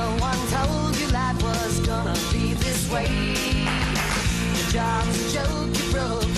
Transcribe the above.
No one told you life was gonna be this way. The job's a joke you broke.